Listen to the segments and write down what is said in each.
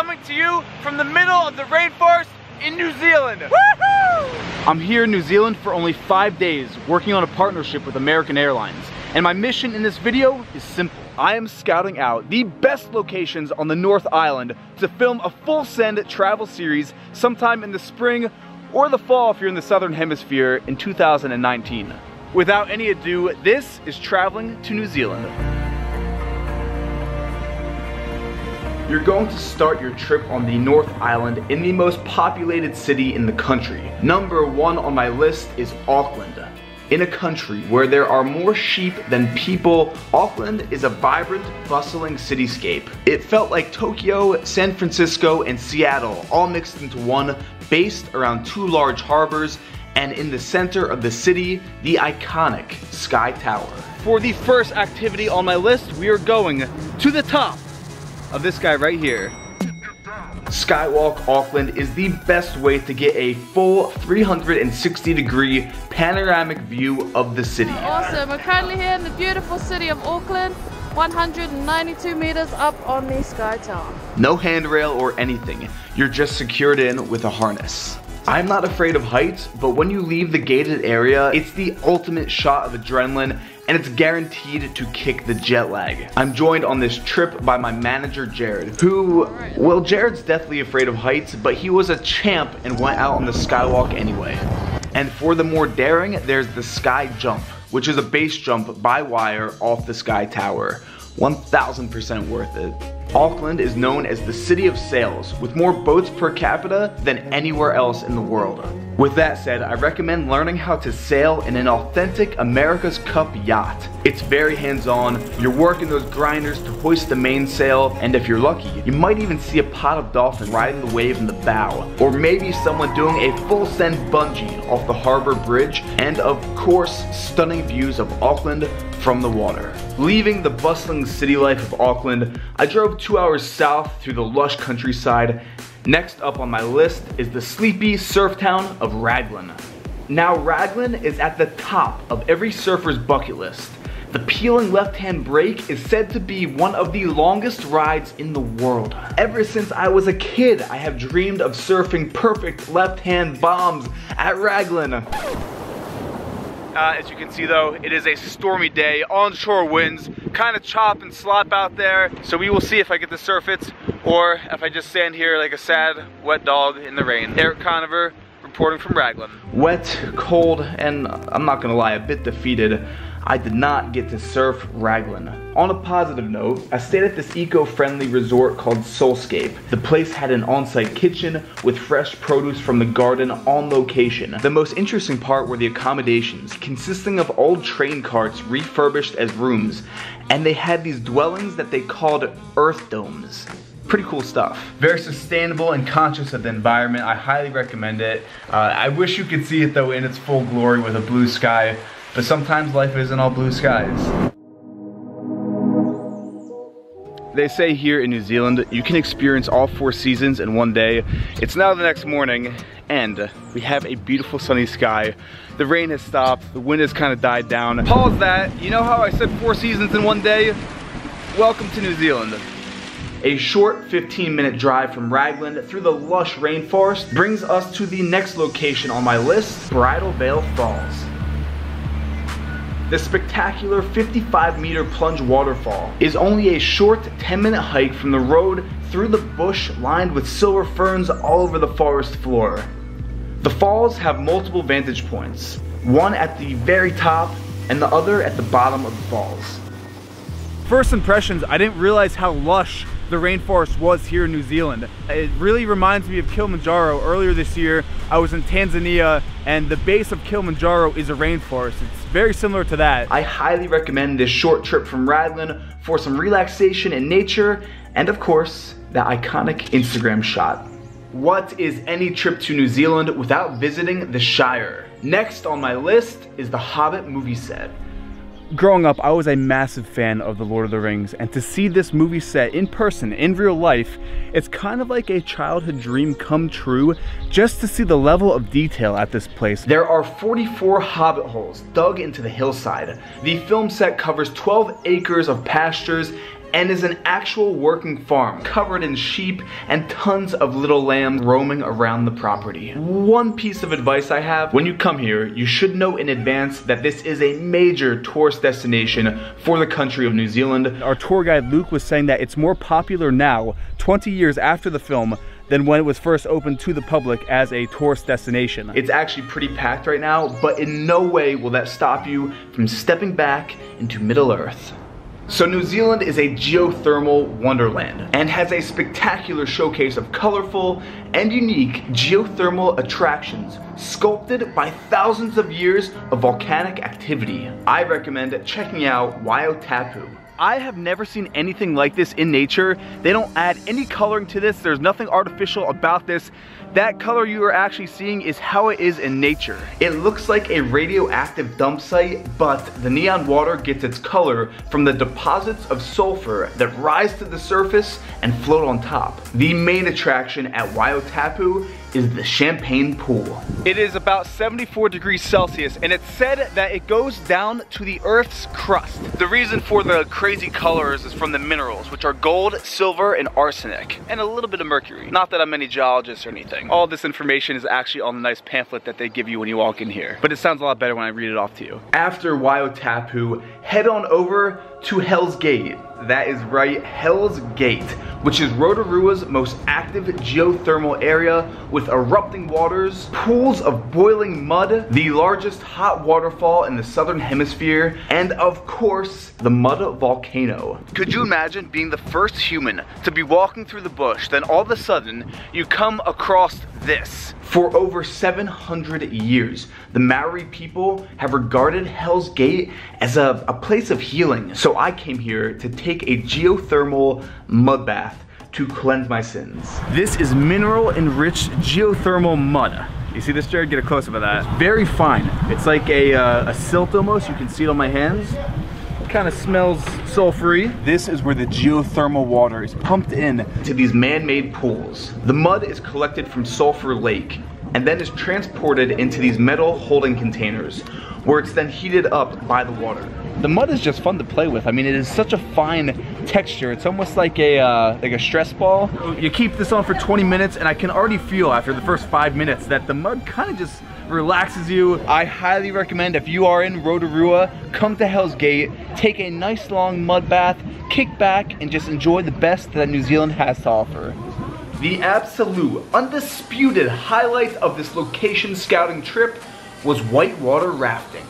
Conover here, coming to you from the middle of the rainforest in New Zealand. I'm here in New Zealand for only five days, working on a partnership with American Airlines. And my mission in this video is simple. I am scouting out the best locations on the North Island to film a full send travel series sometime in the spring or the fall if you're in the Southern Hemisphere in 2019. Without any ado, this is Traveling to New Zealand. You're going to start your trip on the North Island in the most populated city in the country. Number one on my list is Auckland. In a country where there are more sheep than people, Auckland is a vibrant, bustling cityscape. It felt like Tokyo, San Francisco, and Seattle all mixed into one, based around two large harbors, and in the center of the city, the iconic Sky Tower. For the first activity on my list, we are going to the top of this guy right here. Skywalk Auckland is the best way to get a full 360 degree panoramic view of the city. Awesome, we're currently here in the beautiful city of Auckland, 192 meters up on the Sky Tower. No handrail or anything, you're just secured in with a harness. I'm not afraid of heights, but when you leave the gated area, it's the ultimate shot of adrenaline and it's guaranteed to kick the jet lag. I'm joined on this trip by my manager, Jared, who, well, Jared's deathly afraid of heights, but he was a champ and went out on the skywalk anyway. And for the more daring, there's the sky jump, which is a base jump by wire off the sky tower. 1000% worth it. Auckland is known as the city of sails, with more boats per capita than anywhere else in the world. With that said, I recommend learning how to sail in an authentic America's Cup yacht. It's very hands-on, you're working those grinders to hoist the mainsail, and if you're lucky, you might even see a pot of dolphins riding the wave in the bow, or maybe someone doing a full send bungee off the harbor bridge, and of course, stunning views of Auckland from the water. Leaving the bustling city life of Auckland, I drove two hours south through the lush countryside Next up on my list is the sleepy surf town of Raglan. Now Raglan is at the top of every surfer's bucket list. The peeling left-hand break is said to be one of the longest rides in the world. Ever since I was a kid, I have dreamed of surfing perfect left-hand bombs at Raglan. Uh, as you can see though, it is a stormy day, onshore winds, kind of chop and slop out there. So we will see if I get to surf it or if I just stand here like a sad, wet dog in the rain. Erik Conover, reporting from Raglan. Wet, cold, and I'm not gonna lie, a bit defeated. I did not get to surf Raglan. On a positive note, I stayed at this eco-friendly resort called Solscape. The place had an on-site kitchen with fresh produce from the garden on location. The most interesting part were the accommodations, consisting of old train carts refurbished as rooms, and they had these dwellings that they called earth domes pretty cool stuff. Very sustainable and conscious of the environment. I highly recommend it. Uh, I wish you could see it though in its full glory with a blue sky, but sometimes life isn't all blue skies. They say here in New Zealand, you can experience all four seasons in one day. It's now the next morning, and we have a beautiful sunny sky. The rain has stopped, the wind has kind of died down. Pause that, you know how I said four seasons in one day? Welcome to New Zealand. A short 15 minute drive from Raglan through the lush rainforest brings us to the next location on my list, Bridal Veil Falls. The spectacular 55 meter plunge waterfall is only a short 10 minute hike from the road through the bush lined with silver ferns all over the forest floor. The falls have multiple vantage points, one at the very top and the other at the bottom of the falls. First impressions, I didn't realize how lush the rainforest was here in New Zealand. It really reminds me of Kilimanjaro. Earlier this year, I was in Tanzania and the base of Kilimanjaro is a rainforest. It's very similar to that. I highly recommend this short trip from Raglan for some relaxation in nature and of course, that iconic Instagram shot. What is any trip to New Zealand without visiting the Shire? Next on my list is the Hobbit movie set. Growing up, I was a massive fan of The Lord of the Rings, and to see this movie set in person, in real life, it's kind of like a childhood dream come true just to see the level of detail at this place. There are 44 hobbit holes dug into the hillside. The film set covers 12 acres of pastures and is an actual working farm covered in sheep and tons of little lambs roaming around the property. One piece of advice I have, when you come here, you should know in advance that this is a major tourist destination for the country of New Zealand. Our tour guide Luke was saying that it's more popular now, 20 years after the film, than when it was first opened to the public as a tourist destination. It's actually pretty packed right now, but in no way will that stop you from stepping back into Middle Earth. So New Zealand is a geothermal wonderland and has a spectacular showcase of colorful and unique geothermal attractions sculpted by thousands of years of volcanic activity. I recommend checking out Wai-O-Tapu. I have never seen anything like this in nature. They don't add any coloring to this. There's nothing artificial about this. That color you are actually seeing is how it is in nature. It looks like a radioactive dump site, but the neon water gets its color from the deposits of sulfur that rise to the surface and float on top. The main attraction at Wai-O-Tapu is the champagne pool. It is about 74 degrees Celsius and it's said that it goes down to the earth's crust. The reason for the crazy colors is from the minerals, which are gold, silver, and arsenic, and a little bit of mercury. Not that I'm any geologist or anything. All this information is actually on the nice pamphlet that they give you when you walk in here, but it sounds a lot better when I read it off to you. After Wai-O-Tapu, head on over to Hell's Gate. That is right, Hell's Gate, which is Rotorua's most active geothermal area with erupting waters, pools of boiling mud, the largest hot waterfall in the southern hemisphere, and of course, the mud volcano. Could you imagine being the first human to be walking through the bush, then all of a sudden, you come across this? For over 700 years, the Maori people have regarded Hell's Gate as a, a place of healing. So I came here to take a geothermal mud bath to cleanse my sins. This is mineral enriched geothermal mud. You see this, Jared? Get a close up of that. Very fine. It's like a, uh, a silt almost. You can see it on my hands kind of smells sulfury. This is where the geothermal water is pumped in to these man-made pools. The mud is collected from Sulphur Lake and then is transported into these metal holding containers where it's then heated up by the water. The mud is just fun to play with. I mean, it is such a fine texture. It's almost like a uh, like a stress ball. You keep this on for 20 minutes and I can already feel after the first five minutes that the mud kind of just relaxes you. I highly recommend if you are in Rotorua, come to Hell's Gate, take a nice long mud bath, kick back, and just enjoy the best that New Zealand has to offer. The absolute, undisputed highlight of this location scouting trip was whitewater rafting.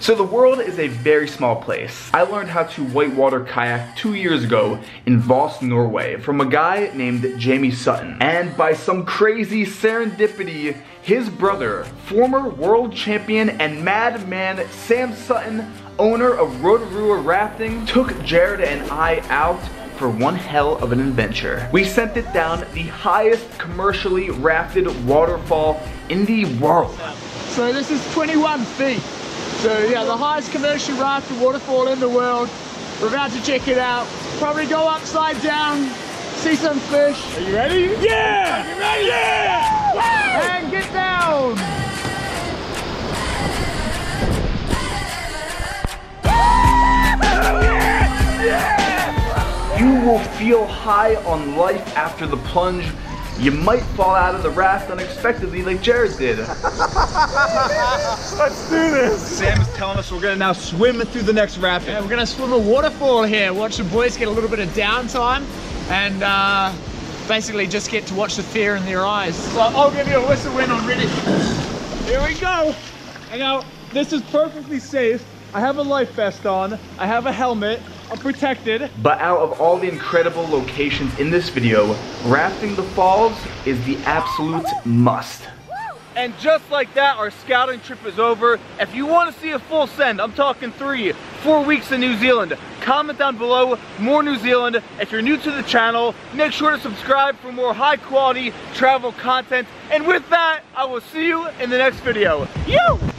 So the world is a very small place. I learned how to whitewater kayak two years ago in Voss, Norway from a guy named Jamie Sutton. And by some crazy serendipity, his brother, former world champion and madman Sam Sutton, owner of Rotorua Rafting, took Jared and I out for one hell of an adventure. We sent it down the highest commercially rafted waterfall in the world. So this is 21 feet. So yeah, the highest commercial rafted waterfall in the world. We're about to check it out. Probably go upside down, see some fish. Are you ready? Yeah! Are you ready? Yeah! You will feel high on life after the plunge you might fall out of the raft unexpectedly like Jared did. Let's do this. Sam is telling us we're gonna now swim through the next rapid. Yeah, we're gonna swim a waterfall here. Watch the boys get a little bit of downtime and uh, basically just get to watch the fear in their eyes. So I'll give you a whistle when I'm ready. Here we go. And now, this is perfectly safe. I have a life vest on. I have a helmet. I'm protected. But out of all the incredible locations in this video, rafting the falls is the absolute must. And just like that, our scouting trip is over. If you want to see a full send, I'm talking three, four weeks in New Zealand, comment down below more New Zealand. If you're new to the channel, make sure to subscribe for more high quality travel content. And with that, I will see you in the next video. You!